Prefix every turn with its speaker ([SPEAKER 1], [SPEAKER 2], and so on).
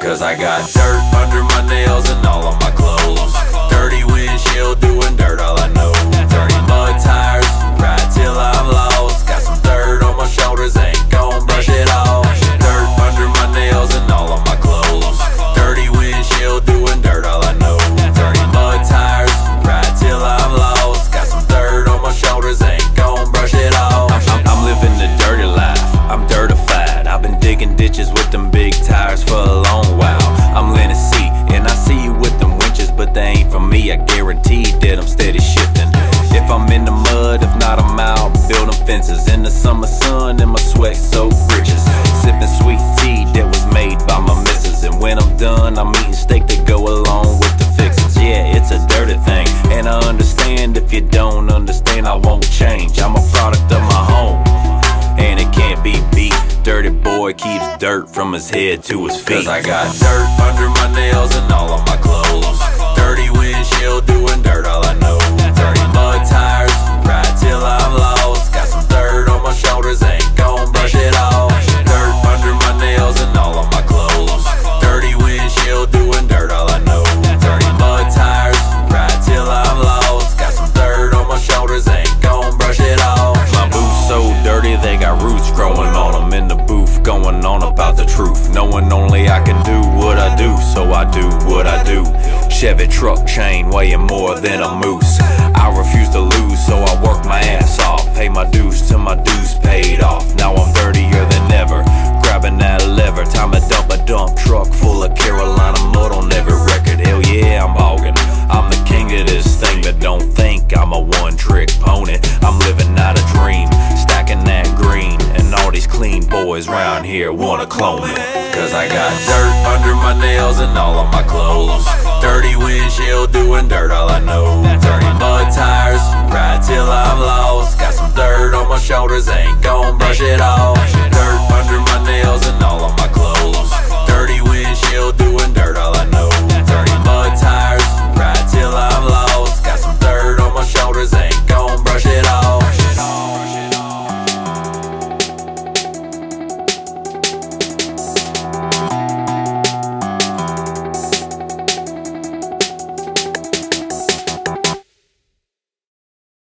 [SPEAKER 1] Cause I got dirt under my nails and all of my clothes. Dirty windshield
[SPEAKER 2] in the summer sun in my sweat soaked britches. Sipping sweet tea that was made by my missus, and when I'm done, I'm eating steak to go along with the fixins. Yeah, it's a dirty thing, and I understand if you don't understand, I won't change. I'm a product of my home and it can't be beat. Dirty boy keeps dirt from his head to his feet.
[SPEAKER 1] Cause I got dirt under my nails and all of my clothes. I
[SPEAKER 2] can do what I do, so I do what I do. Chevy truck chain weighing more than a moose. I refuse to lose, so I work my ass off. Pay my dues till my dues paid off. Now I'm dirtier than ever. Grabbing that lever, time to dump a dump truck full of Carolina mud on every record. Hell yeah, I'm hogging. I'm the king of this thing, but don't think I'm a one trick pony. I'm living boys round here wanna clone me.
[SPEAKER 1] Cause I got dirt under my nails and all of my clothes. Dirty windshield doing dirt, all I know. Dirty mud tires, ride till I'm lost. Got some dirt on my shoulders, ain't gon' brush it off. Dirt under